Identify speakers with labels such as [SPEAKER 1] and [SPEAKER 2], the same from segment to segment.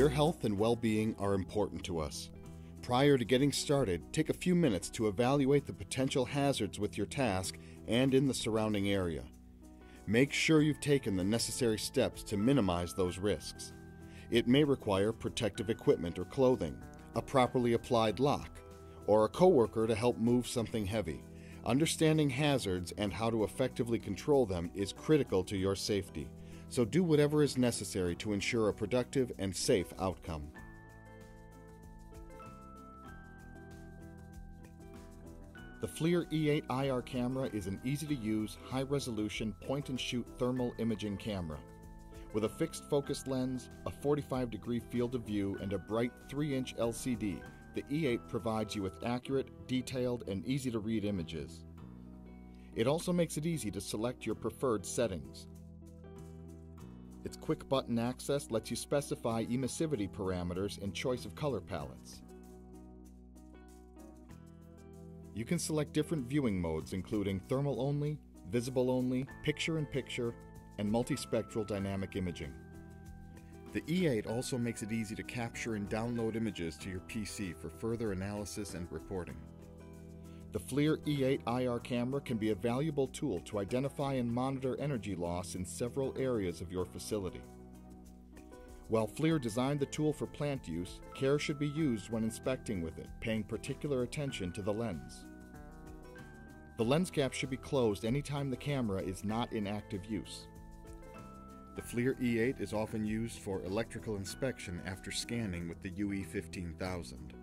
[SPEAKER 1] Your health and well being are important to us. Prior to getting started, take a few minutes to evaluate the potential hazards with your task and in the surrounding area. Make sure you've taken the necessary steps to minimize those risks. It may require protective equipment or clothing, a properly applied lock, or a coworker to help move something heavy. Understanding hazards and how to effectively control them is critical to your safety, so do whatever is necessary to ensure a productive and safe outcome. The FLIR E8 IR camera is an easy to use, high resolution point and shoot thermal imaging camera. With a fixed focus lens, a 45 degree field of view, and a bright 3 inch LCD, the E8 provides you with accurate, detailed, and easy to read images. It also makes it easy to select your preferred settings. Its quick button access lets you specify emissivity parameters and choice of color palettes. You can select different viewing modes including thermal only, visible only, picture in picture, and multispectral dynamic imaging. The E8 also makes it easy to capture and download images to your PC for further analysis and reporting. The FLIR E8 IR camera can be a valuable tool to identify and monitor energy loss in several areas of your facility. While FLIR designed the tool for plant use, care should be used when inspecting with it, paying particular attention to the lens. The lens cap should be closed anytime the camera is not in active use. The FLIR E8 is often used for electrical inspection after scanning with the UE 15000.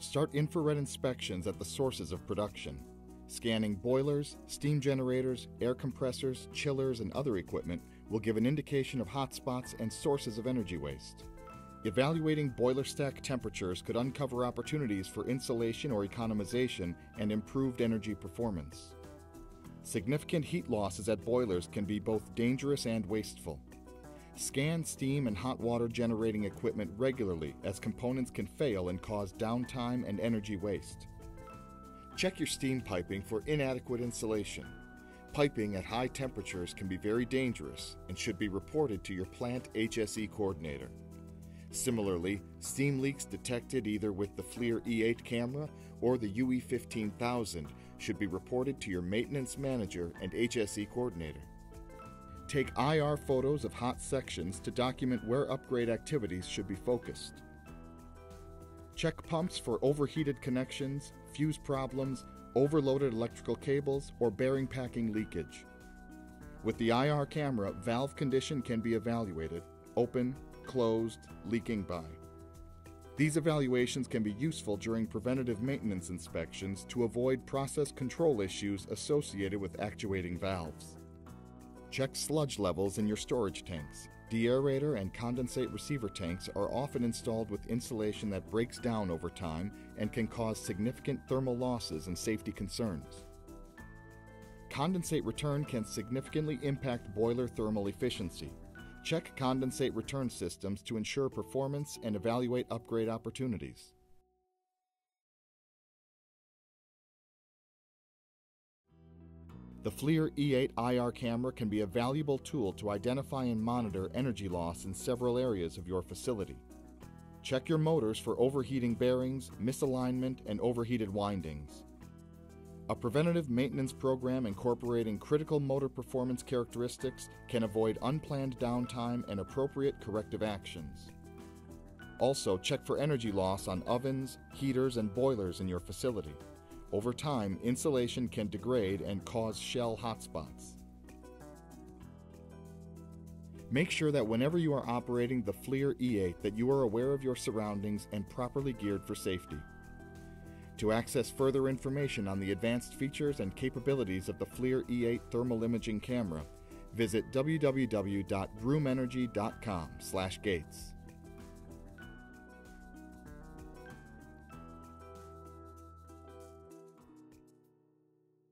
[SPEAKER 1] Start infrared inspections at the sources of production, scanning boilers, steam generators, air compressors, chillers, and other equipment will give an indication of hotspots and sources of energy waste. Evaluating boiler stack temperatures could uncover opportunities for insulation or economization and improved energy performance. Significant heat losses at boilers can be both dangerous and wasteful. Scan steam and hot water generating equipment regularly as components can fail and cause downtime and energy waste. Check your steam piping for inadequate insulation. Piping at high temperatures can be very dangerous and should be reported to your plant HSE coordinator. Similarly, steam leaks detected either with the FLIR E8 camera or the UE 15000 should be reported to your maintenance manager and HSE coordinator. Take IR photos of hot sections to document where upgrade activities should be focused. Check pumps for overheated connections, fuse problems, overloaded electrical cables, or bearing packing leakage. With the IR camera, valve condition can be evaluated open, closed, leaking by. These evaluations can be useful during preventative maintenance inspections to avoid process control issues associated with actuating valves. Check sludge levels in your storage tanks. Deaerator and condensate receiver tanks are often installed with insulation that breaks down over time and can cause significant thermal losses and safety concerns. Condensate return can significantly impact boiler thermal efficiency. Check condensate return systems to ensure performance and evaluate upgrade opportunities. The FLIR E8 IR camera can be a valuable tool to identify and monitor energy loss in several areas of your facility. Check your motors for overheating bearings, misalignment, and overheated windings. A preventative maintenance program incorporating critical motor performance characteristics can avoid unplanned downtime and appropriate corrective actions. Also, check for energy loss on ovens, heaters, and boilers in your facility. Over time, insulation can degrade and cause shell hotspots. Make sure that whenever you are operating the FLIR E8 that you are aware of your surroundings and properly geared for safety. To access further information on the advanced features and capabilities of the FLIR E8 thermal imaging camera, visit www.groomenergy.com/gates.